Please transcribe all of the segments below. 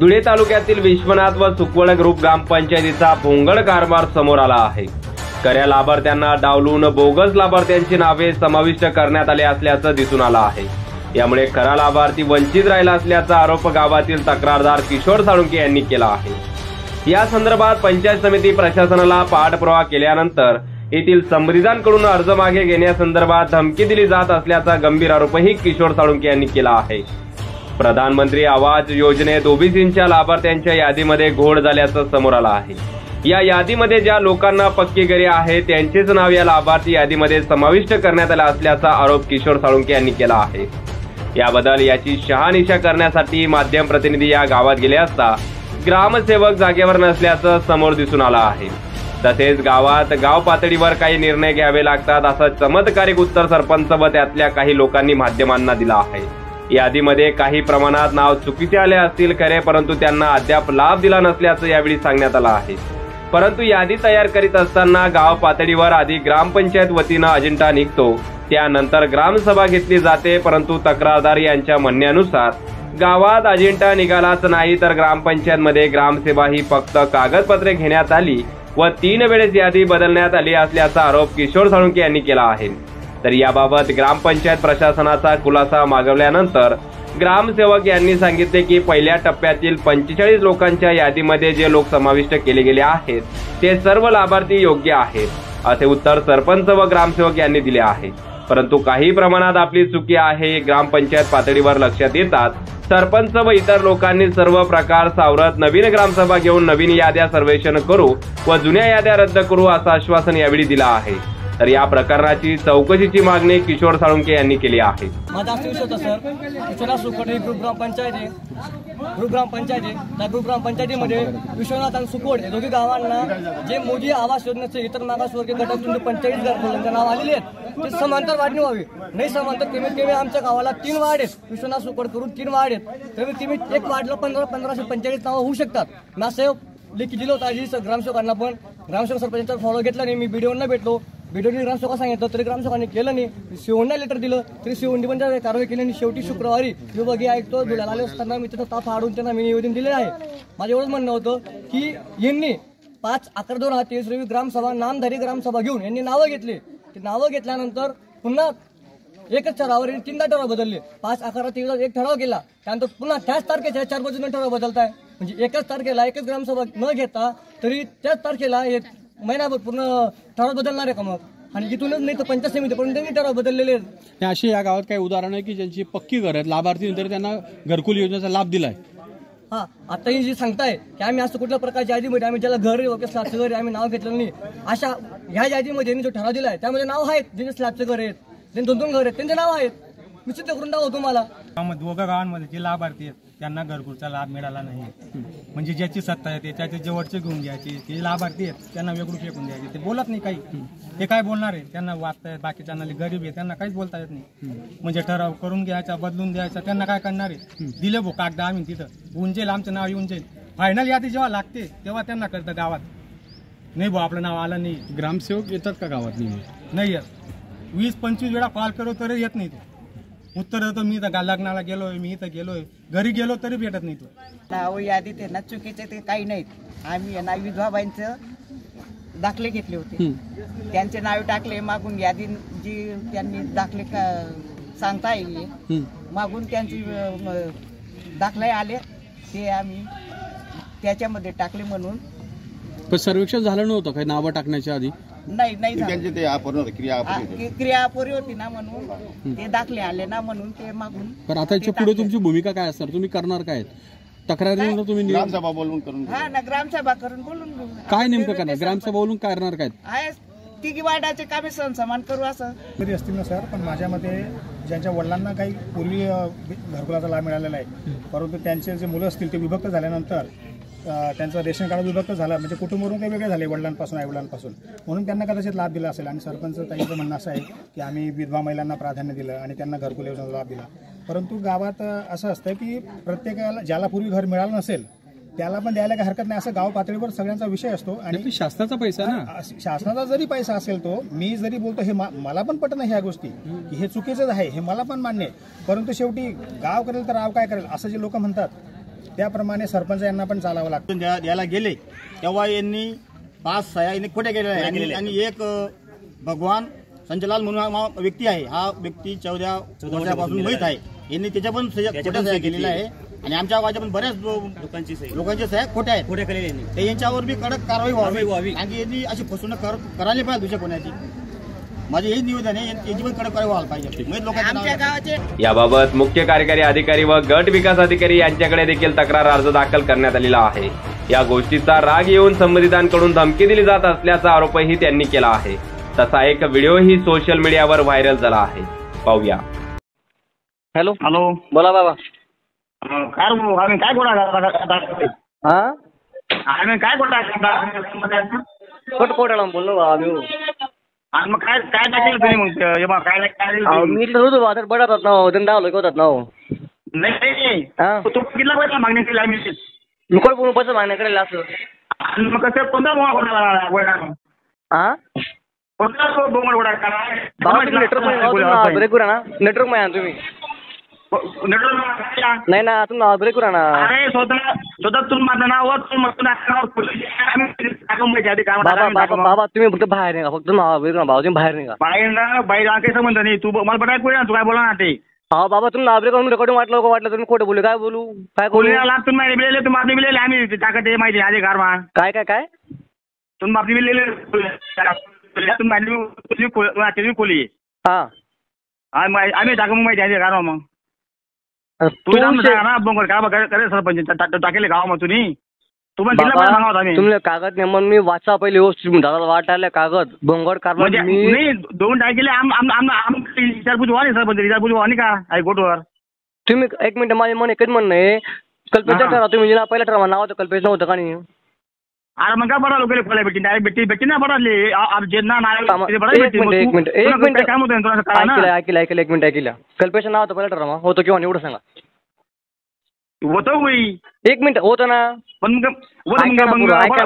धुळे तालुक्यातील विश्वनाथ व सुकवण ग्रुप ग्रामपंचायतीचा भोंगड कारभार समोर आला आहे. खऱ्या लाभार्थ्यांना डावलून बोगस लाभार्थ्यांची नावे समाविष्ट करण्यात आले असल्याचं दिसून आलं आहे. यामुळे खरा लाभार्थी वंचित राहिला असल्याचा आरोप गावातील तक्रारदार किशोर साळुंके यांनी केला आहे. या संदर्भात पंचायत समिती प्रशासनाला पाठपुरावा केल्यानंतर येथील संबंधितांकडून अर्ज मागे घेण्यासंदर्भात धमकी दिली जात असल्याचा गंभीर आरोपही किशोर साळुंके यांनी केला आहे. प्रधानमंत्री आवाज योजनेत ओबीसींच्या लाभार्थ्यांच्या यादीमध्ये घोड झाल्याचं समोर आलं आहे. या यादीमध्ये ज्या लोकांना पक्की घरे आहे त्यांचेच नाव या लाभार्थी यादीमध्ये समाविष्ट करण्यात आलं असल्याचा आरोप किशोर साळुंके यांनी केला आहे. याबद्दल याची शहानिशा करण्यासाठी माध्यम प्रतिनिधी या गावात गेले असता ग्रामसेवक जागेवर नसल्याचं समोर दिसून आलं आहे. तसेच गावात गाव पातळीवर काही निर्णय घ्यावे लागतात असं चमत्कारिक उत्तर सरपंच व त्यातल्या काही लोकांनी माध्यमांना दिलं आहे. यादीमध्ये काही प्रमाणात नाव चुकीचे आले असतील खरे परंतु त्यांना अद्याप लाभ दिला नसल्याचं यावेळी सांगण्यात आलं आहे. परंतु यादी तयार करीत असताना गाव पातळीवर आधी ग्रामपंचायत वतीनं अजेंडा निघतो. त्यानंतर ग्रामसभा घेतली जाते परंतु तक्रारदार यांच्या म्हणण्यानुसार गावात अजेंडा निघालाच नाही तर ग्रामपंचायतमध्ये ग्रामसेवा ही फक्त कागदपत्रे घेण्यात आली व तीन वेळेस यादी बदलण्यात आली असल्याचा आरोप किशोर साळुंके यांनी केला आहे. तर याबाबत ग्रामपंचायत प्रशासनाचा खुलासा मागवल्यानंतर ग्रामसेवक यांनी सांगितले की पहिल्या टप्प्यातील पंचेचाळीस लोकांच्या यादीमध्ये जे लोक समाविष्ट केले गेले आहेत ते सर्व लाभार्थी योग्य आहेत असे उत्तर सरपंच व ग्रामसेवक यांनी दिले आहे. परंतु काही प्रमाणात आपली चुकी आहे ग्रामपंचायत पातळीवर लक्षात येतात सरपंच व इतर लोकांनी सर्व प्रकार सावरत नवीन ग्रामसभा घेऊन नवीन याद्या सर्वेक्षण करू व जुन्या याद्या रद्द करू असं आश्वासन यावेळी दिलं आहे. तर या प्रकरणाची चौकशीची मागणी किशोर साळुंके यांनी केली आहे. माझा असं विषय होता सर विश्वनाथ सुकोटे ग्रुप ग्रामपंचायती ग्रुप आहे त्या ग्रुप ग्रामपंचायतीमध्ये विश्वनाथ आणि सुकोट या दोघी गावांना जे मोदी आवास योजनेचे इतर मागासवर्गीय घटक म्हणजे पंचेचाळीस घरकुलांचे नाव आलेले आहेत ते समांतर वाढणी व्हावी. नाही समांतर कमीत कमी आमच्या गावाला तीन वार्ड आहेत. विश्वनाथ सुकोट करून तीन वार्ड आहेत. कमीत कमी एक वार्डला पंधरा पंधराशे पंचेचाळीस नावं होऊ शकतात. मी असं लेखी दिलं होतं आधी ग्रामसेवकांना पण. ग्रामसेवक सरपंचांचा फॉलो घेतला नाही मी बीडीओंना भेटलो. बीडीओनी ग्रामसेवका सांगितलं तरी ग्रामसेवकांनी केलं नाही. शिवंडा लेटर दिलं तरी शिवंडी पण त्या कारवाई केली आणि शेवटी शुक्रवारी विभागीय आयुक्त धुळ्याला आले असताना मी तिथं ताफ हाडून त्यांना मी निवेदन दिलेलं आहे. माझं एवढंच म्हणणं होतं की यांनी पाच अकरा दोन हजार तेवीस रवी ग्रामसभा नामधारी ग्रामसभा घेऊन यांनी नावं घेतली. ते नावं घेतल्यानंतर पुन्हा एकच ठरावावर यांनी तीनदा ठराव बदलले. पाच अकरा तेवीस एक ठराव केला. त्यानंतर पुन्हा त्याच तारखेच्या चार बाजूने ठराव बदलताय. म्हणजे एकच तारखेला एकच ग्रामसभा न घेता तरी त्याच तारखेला एक महिनाभर पूर्ण ठराव बदलणार आहे का मग? आणि इथूनच नाही तर पंचायत समितीपर्यंत त्यांनी ठराव बदललेले आहेत. हे अशी या गावात काही उदाहरणं आहे की ज्यांची पक्की घर आहेत लाभार्थी तर त्यांना घरकुल योजनेचा लाभ दिलाय. हा आता ही जी सांगताय की आम्ही असं कुठल्या प्रकारच्या यादीमध्ये आम्ही ज्याला घर वगैरे स्लॅबचं घर आहे, आम्ही नाव घेतलं नाही. अशा ह्या यादीमध्ये यांनी जो ठराव दिलाय त्यामध्ये नाव आहेत ज्यांचे स्लॅबचे घर आहेत. ज्यांचे दोन दोन घर आहेत त्यांचे नाव आहेत. मी सिद्ध करून दाखवतो तुम्हाला. गावामध्ये दोघं गावांमध्ये जे लाभार्थी आहेत त्यांना घरकुलचा लाभ मिळाला नाही. म्हणजे ज्याची सत्ता आहे त्याचे जवळचे घेऊन घ्यायचे जे लाभार्थी आहेत त्यांना वेगळं फेकून द्यायचे. ते बोलत नाही काही. ते काय बोलणार आहे? त्यांना वाचतायत बाकीच्यांना गरीब आहे त्यांना काहीच बोलता येत नाही. म्हणजे ठराव करून घ्यायचा बदलून द्यायचा त्यांना काय करणार आहे? दिले भो कागद आम्ही तिथं. होऊन जाईल आमचं नाव येऊन जाईल फायनल यादी जेव्हा लागते तेव्हा त्यांना कळतं गावात. नाही भाऊ आपलं नाव आलं नाही. ग्रामसेवक येतात का गावात नाही येत. वीस पंचवीस वेळा कॉल करू तरी येत नाही तो. उत्तर देतो मी इथं गा- लग्नाला गेलोय मी इथं गेलोय. घरी गेलो तरी भेटत नाही तो. नाव यादीत आहे ना चुकीचे ते काही नाहीत. आम्ही ना विधवाबाईंचं दाखले घेतले होते. त्यांचे नाव टाकले मागून यादी जी त्यांनी दाखले का- सांगता येईल. मागून त्यांची दाखले आले ते आम्ही त्याच्यामध्ये टाकले म्हणून. पण सर्वेक्षण झालं नव्हतं काही नावं टाकण्याच्या आधी? नाही नाही झालं. त्यांचे ते आपण होते क्रिया आ, आपण होते. कि- क्रिया अपुरी होती ना म्हणून ते दाखले आले ना म्हणून ते मागून पण आता याच्यापुढे तुमची भूमिका काय असणार? तुम्ही करणार काय? तक्रारीनंतर तुम्ही नि- ग्रामसभा बोलवून करून हा ना ग्रामसभा करून बोलून घेऊ. काय नेमकं करणार? ग्रामसभा बोलून काय करणार काय? आहे तिघी वार्डाचे कामे सण समान करू असं. तरी असतील ना सर पण माझ्या मते ज्यांच्या वडिलांना काही पूर्वी अ, घरकुलाचा लाभ मिळालेला आहे परंतु त्यांचे जे मुलं असतील ते विभक्त झाल्यानंतर त्यांचं रेशन कार्ड विभक्त झालं म्हणजे कुटुंबावरून काही वेगळे झाले वडिलांपासून आई वडिलांपासून म्हणून त्यांना कदाचित लाभ दिला असेल. आणि सरपंच ताईचं म्हणणं असं आहे की आम्ही विधवा महिलांना प्राधान्य दिलं आणि त्यांना घरकुल योजनेचा लाभ दिला. परंतु गावात असं असतं की प्रत्येकाला ज्याला पूर्वी घर मिळालं नसेल त्याला पण द्यायला काही हरकत नाही. असं गाव पातळीवर सगळ्यांचा विषय असतो आणि शासनाचा पैसा ना? शासनाचा जरी पैसा असेल तो मी जरी बोलतो हे मला पण पटत नाही ह्या गोष्टी की हे चुकीचंच आहे हे मला पण मान्य आहे. परंतु शेवटी गाव करेल तर राव काय करेल असं जे लोक म्हणतात त्याप्रमाणे सरपंच यांना पण चालावं लागतं. द्या- द्यायला गेले तेव्हा यांनी पाच सह्या यांनी खोट्या केलेल्या आहे आणि- आणि एक अ, भगवान संजलाल म्हणून हा व्यक्ती आहे. हा व्यक्ती चौदा वर्षापासून माहीत आहे. यांनी त्याच्या पण सह्या- खोट्या सह्या केलेल्या आहे आणि आमच्या गावाच्या पण बऱ्याच लोकांची लोकांच्या सह्या खोट्या आहेत. खोट्या केलेल्या ते यांच्यावर बी कडक कारवाई व्हावी. आणि यांनी अशी फसवणूक कर- करायला पाहिजे दुसऱ्या कोणाची. माझे हेच निवेदन आहे यांची पण कडक कारवाई व्हायला पाहिजे. याबाबत मुख्य कार्यकारी अधिकारी व गट विकास अधिकारी यांच्याकडे देखील तक्रार अर्ज दाखल करण्यात आलेला आहे. या गोष्टीचा राग येऊन संबंधितांकडून धमकी दिली जात असल्याचा आरोपही त्यांनी केला आहे. तसा एक व्हिडिओही सोशल मीडियावर व्हायरल झाला आहे. पाहूया. हॅलो. हॅलो. बोला बाबा. काय आम्ही काय हा? आम्ही काय कोट कोटाला बोललो बाबा आणि मग काय काय टाकेल तुम्ही मग? ते, हे बघ, काय काय अहो, मी इथलं होतो बाबा तर बडात होत ना हो त्यांना डावलं होतात ना हो. नाही नाही हा? तू किती पैसा मागणी केली आम्ही मी कोण बोलून पैसे मागण्या करेल असं? आणि मग कसं कोणता बोंगा कोणाला गोडा हा? कोणता बोंगा गोडा बाबा तुम्ही नेटवर्कमध्ये ना? नेटवर्कमध्ये आणा तुम्ही? नाही ना तुम्ही ब्रेक करा ना. अरे स्वतः स्वतः तुम्ही माझं नाव नाव आधी काय बाबा बाबा तुम्ही फक्त बाहेर निघा फक्त ब्रेक करा बाबा तुम्ही बाहेर निघा. बाहेर ना बाहेर हा काही संबंध नाही. तू मला पटाय कोण तू काय बोला ना ते? हा बाबा तुम्ही ब्रेक करून रेकॉर्डिंग वाटलं वाटलं तुम्ही खोटं बोलू काय बोलू? काय बोलू आला तुम्ही माहिती बिलेले तुम्ही आपली बिलेले आम्ही टाकत आहे माहिती आधी कार काय काय काय? तुम्ही आपली बिलेले. तुम्ही खोल- हा. आम्ही आम्ही टाकून माहिती आधी कार मग. टाकेले गाव मग तुम्ही कागद नेमन मी वाचा पहिले व्यवस्थित. दादा वाटायला कागद. भंगड कारभार म्हणजे मी. नाही दोन टाकेले विचारपूस व्हा नाही सरपंच विचारपूस व्हा नाही का? हायकोर्टवर. तुम्ही एक मिनिट माझे मन एकच म्हणणं आहे? कल्पेश. ठरवा तुम्ही पहिला ठरवा नाव होतं कल्पेश नव्हतं का नाही? अरे मग काय बडा भेटी डायरेक्ट भेटी भेटी ना थांबा. नाही बडा एक भेटी मिनिट एक मिनिट एक मिनिट काय तुला ऐकलं ना। ऐकलं ऐकलं एक मिनिट ऐकलं। कल्पेश नाव होतं पहिला ठरवा होतं किंवा एवढं सांगा। होतं होई। एक मिनिट होतं ना। पण मग ऐका पुरं, का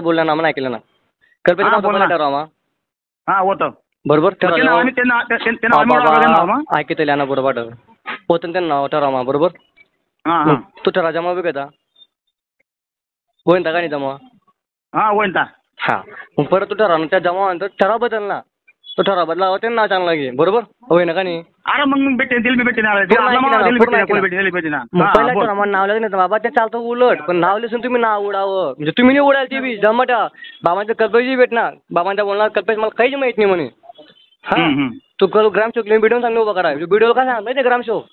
बोलला ना मला ऐकलं ना कल्पेश हा, नाव पहिला. ठरवा. हा होतं बरोबर मग ते नाव ठरवा आम्ही त्यांना ते- ते- ते नाव आम्ही ओळखलं त्यांना नाव मग. ऐकतले ना बरोबर होतं ना त्यांना नाव मग, बरोबर? हा तू जमा बी घेता होईन का नाही जमा? हा होईन ता हा. मग परत तू ठराव ना त्या जमा नंतर ठराव बदल ना. तो ठराव बदला त्यांना नाव चांगला घे बरोबर? होईन का नाही? अरे मग दिल ना, पहिला. ठराव नाव लागलं बाबा ते चालतं उलट. पण नाव लिसून तुम्ही नाव उडावं. म्हणजे तुम्ही नाही उडाल ते बी जमटा बाबांचं कल्पेशही भेटणार. बाबांच्या बोलणार कल्पेश मला काहीच माहीत नाही म्हणे. हा. तू कल ग्रामशोक व्हिडिओ सांग उभा करा. व्हिडिओ काय सांग माहिती ग्रामशोक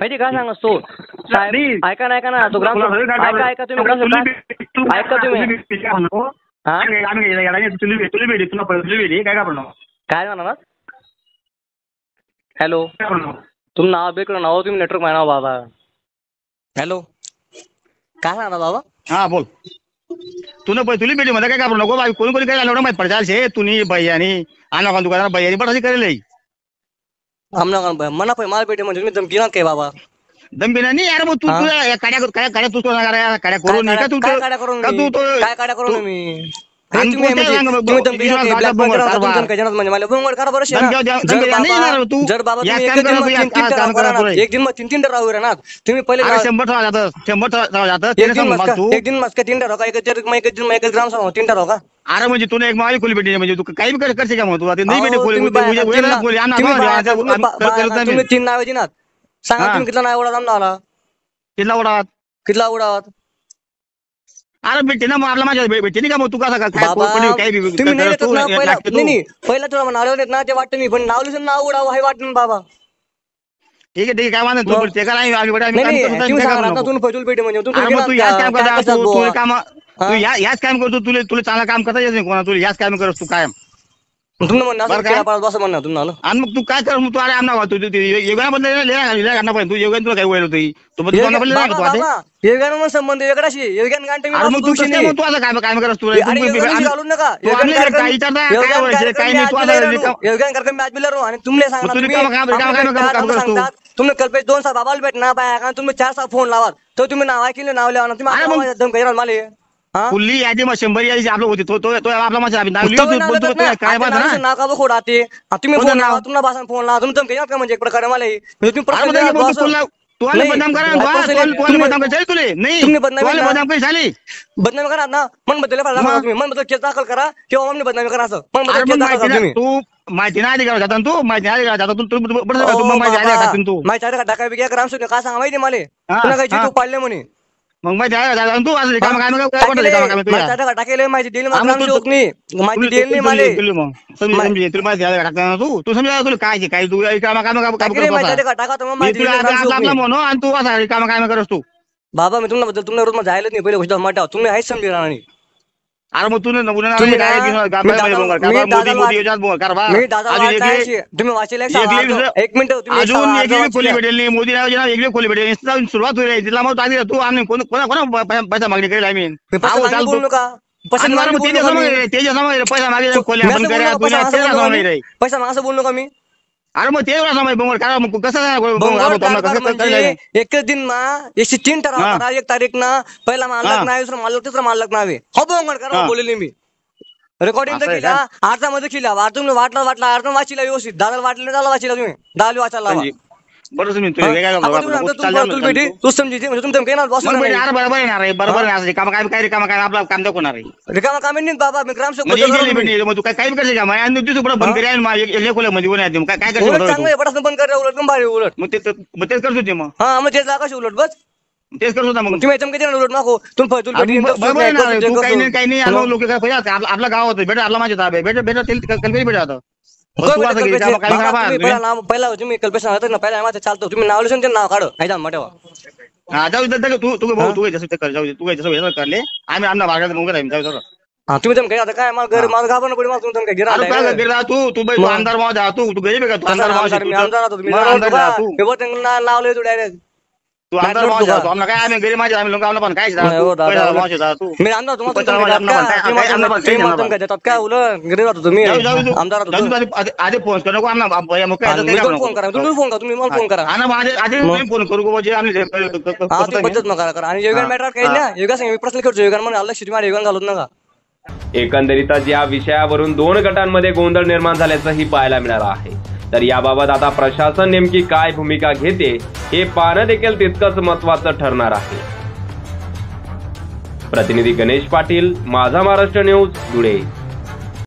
माहिती काय सांग तो? साहेब नाही. ऐका ना ऐका ना तो काय ऐका ऐका तुम्ही तुला- ऐका तुम्ही. काय? हा? म्हणणार हॅलो? तुम्ही नाव बेकर नाव तुम्ही नेटवर्क माहिती बाबा. हॅलो काय सांगता बाबा? हा बोल. तुला तुला भेटी मध्ये काय करू नको? बाई कोणी कोणी काय एवढं माहीत पडचाल शे तुम्ही भैयानी आणा का दुकानात भैयानी पण अशी करेल आमना मना पै मला भेटे म्हणजे तुम्ही धमकी ना काय बाबा? दमबी नाही यार मग तू हा? तुला या काड्या काड्या तू काड्या करून का तू काड्या- काय काड्या करून मी? कोणत्या म्हणजे- म्हणजे जर बाबा-. जर एक दिन मग तीन तीन करा ना. तुम्ही पहिले एक दिन सांग मला मस्का तू. एक दिन मस्का तीन टराव का? एक मग दिन मग एक ग्राम सांग तीन टराव का? अरे म्हणजे तुला एक माळी खोली भेटी म्हणजे तू काही बी कर- करशील का मग? तू आता नाही भेटे खोली तुम्ही उद्या- बाया- उद्या- उद्या तुम्ही खोली आणा तुम्ही ना, बाया- आता तुम्ही आम्ही बा- कर- करत बाया- नाही. तुम्ही मी. तीन नावे दिनात. सांगा. तुम्ही कितला नाव उडा आला किल्ला उडावात कितला उडावात अरे भेटे ना मग आपला माझ्या भे- भेटे नाही का मग तू कसा काय बाबा तुम्ही नाही देतात ना पहिला लागते तू. नाही नाही पहिला तुला नाव देत ना ते वाटतं मी पण नाव लिहिलं नाव उडावं हे वाटतं ना बाबा ठीक आहे ठीक आहे काय म्हणत तू? ते करा आम्ही आम्ही आम्ही नाही काम नाही करतो, तुम्ही आम्ही काय सांगा करू आता नको. तुम्ही पैदल पेटी म्हणजे तुम्ही अरे मग तू गेला याच काम करता तू तू? या- याच काम करतो तुला तुला चांगला काम करता येत नाही कोणा तुला याच काम करत तू कायम बरं असं काय? आणि मग तू काय कर मग तू अरे आमना तू योगाना बदल लिहा करणार पाहिजे. तू योगाने तुला होती तू बदल बाबा, तू आता? बाबा, योगानं मग संबंध वेगळाशी गांठे मी अरे मग तू. मग तू काय करत तू तू- घालून नका. तू कार्यक्रम- काय व्हायचं कार्यक्रम मी नाही तू आज आता कार्यक्रम मी आज आणि तुम्ही. तू काम- काम- काम. सांगतात, तुम्ही कल्पेश दोन सहा बाबाला भेटणार बाया का तुम्ही चार सहा फोन लावा तर तुम्ही नाव ऐकले नाव लिहा ना तुम्ही अरे मग- आवाज माले हा? फुल्ली यादी मग शंभर यादी आपलं होती. तो तो तो आपला माझ्या नाव नाव तू-. काय आता बात नावाचं ना? नाव का बघ खोडा आता? तुम्ही कोणतं फोन लावा नाव? तुम्हाला भाषण फोन लावा. तुम्ही धमकी देणार का म्हणजे एक प्रकारे मला हे? म्हणजे तुम्ही द्या, असं- तुला नाही, बदनाम करा तुम्ही- बदनाम करा. तुले. नाही तुम्ही बदनामी तू आले करा. बदनाम कधी झाली. बदनामी करा ना. मन मग? तुम्ही. मन बदल केस दाखल करा किंवा मग बदनामी करा असं. मन अरे बदल मग केस दाखल माहिती करा ना तुम्ही. तू माहिती नाही अधिकार जाता ना तू? माहिती नाही अधिकार जाता तू तू? तू- बरं झालं, तू ओ मग माहिती तू? माहिती आहे का ग्राम शून्य काय सांगा माहिती मला. हा, काही हा. तू पाडले म्हणे. मग माहिती आहे जाता तू असं काम काय काय वाटलं काम काय तुला टाकेले मग नाही नाही मला मग. समजी मा- समजी तुला माहिती आहे टाकता तू? तू समजा तुला? काय काय तू काम काम काम काम टाकेले करत माहिती आहे होता. का? टाका तर मग आता ग्राम आपला. म्हणू आणि तू असं काम काय करस तू. बाबा मी तुमच्या बद्दल तुमच्या जायला नाही पहिले गोष्ट मटाव तुम्ही आहेच समजे अरे मग तू ना उन्हा तुम्ही कर अजून वाचता एक- आहे. तुम्ही वाचले एक एक- एक मिनिट तुम्ही एक अजून सहा- एकली अर्ध खोली. भेटेल नाही. मोदी योजना एकली खोली भेटेल सुरुवात होईल. तिला मग आधी तू आम्ही कोण कोणा पैसा- मागणी करेल आम्ही पैसा मागे आणि खोली आपण तुला पैसा त्याच्या मागं समोर बोलू रे. नका. पैसा मागं असं बोलू नका मी. अरे मग ते कसं म्हणजे? एकच दिन ना एकशे तीन ठराव एक तारीख ना पहिला. मालक नाही दुसरा मालक तिसरा मालक नावे हो बंगोर करा हा. बोलले मी. रेकॉर्डिंग तर असं आहे केल्या अर्जामध्ये केल्या वाटून वाटला वाटला अर्ज वाचिला व्यवस्थित. दादा वाटले नाही, दादा वाचिला तुम्ही. दादा वाचायला बरं तुम्ही? तुम्ही काय करता? चाल तू समजी म्हणजे काही ना. मग बसून अरे बरोबर आहे ना रे बरोबर आहे असं काम काय काय काम काय आपलं काम दाखवणार आहे रिकामा कामे नाही बाबा मी ग्रामसेवक म्हणजे मग तू काय काय करशील का आणि तू पुढे बंद करी आणि मग एक- एक खोल्यामध्ये ऊन आहे ते. मग काय काय. करशील उलट बरोबर चांगलं? आहे पटासन बंद कर उलट पण भारी उलट मग ते मग तेच करत होते मग हा मग ते जागा उलट बस तेच करत होता मग तुम्ही याच्यामध्ये किती उलट नको तुम्ही आणि ब- आहे ते काही नाही. काही नाही आलो लोक काय पैसे आपलं आपलं गाव होतं बेटा आपला माझ्या ताब्यात बेटा बेटा तेल कल्पनी बेटा पहिला पहिला तुम्ही कल्पेश सांगत ना पहिला आम्हाला चालतो. तुम्ही नाव लिहून ते नाव काढ. ऐका मटेवा हा, जाऊ दे तू तू? भाऊ तू जसं कर जाऊ दे तू जसं हे करले. आम्ही आमना भागात मुंगत आहे जाऊ हा तुम्ही तुम्ही काय आता काय मला घर मला गाभा पडे मला तुम्ही काय गिरा अरे काय गिरा तू तू बाई तू मग? आमदार माव जा तू तू गरीब आहे का? तू आमदार माव आमदार मी आमदार होतो तुम्ही मग आमदार जा तू. बघ त्यांना नाव लिहितो डायरेक्ट तू आमदार माव जा तू आम्हाला काय आम्ही गरीब माझे आम्ही लोक आम्हाला पण काय जा नाही, हो, तू दादा, पैसा उलट. मावशे जा तू. मी आमदार तुम्हाला पचास तुम्ही आमदार देतात का? म्हणताय, तुम्ही आमदार मला- म्हणताय, तुम्ही मला आमदार तुम्ही काय देतात काय उलट? गरीब होतो तुम्ही. जाऊ जाऊ तू आमदार होतो जाऊ तुम्ही. तू आधी- आधी फोन कर. नको आम्हाला बाबा, मग काय हा, मी पण फोन करा तुम्ही फोन करा तुम्ही मला फोन करा. हा ना मग आधी आधी तुम्ही फोन करू गो जे आम्ही हा तुम्ही पद्धत मग करा करा. आणि योगन मॅटर काही ना योगा सांग मी प्रश्न खेळतो योगन म्हणून. शिटी योगन नका. एकंदरीतच या विषयावरून दोन गटांमध्ये गोंधळ निर्माण झाल्याचंही पाहायला मिळालं आहे. तर याबाबत आता प्रशासन नेमकी काय भूमिका घेते हे पाहणं देखील तितकंच महत्वाचं ठरणार आहे. प्रतिनिधी गणेश पाटील माझा महाराष्ट्र न्यूज धुळे.